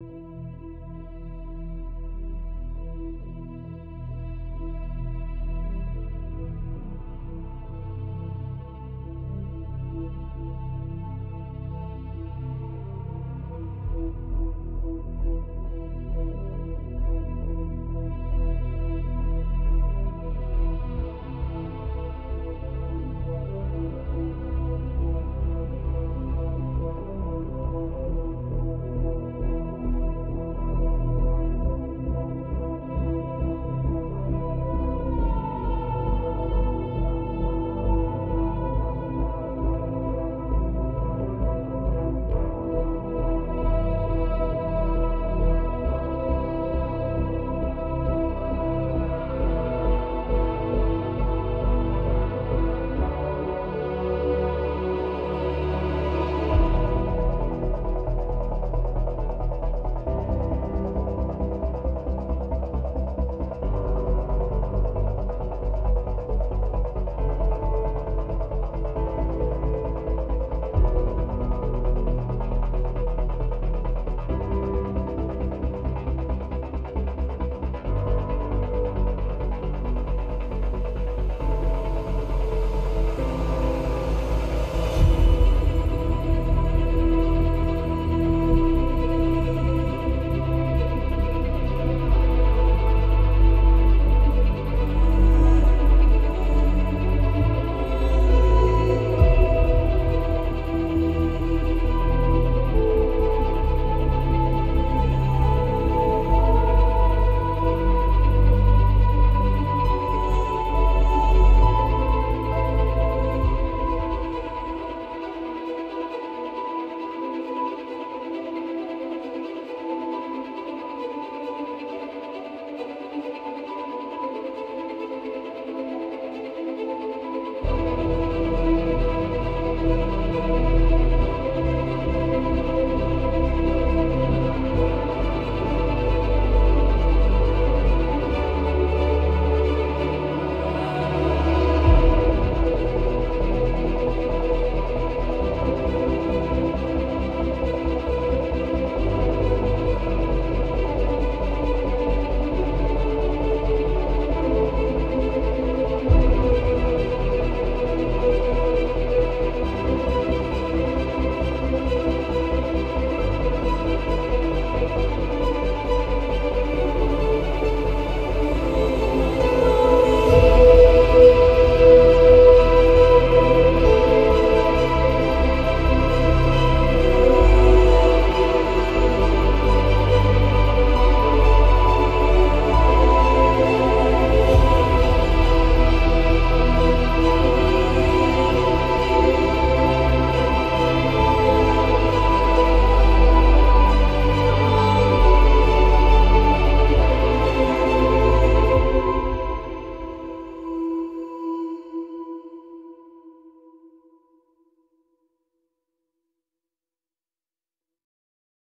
you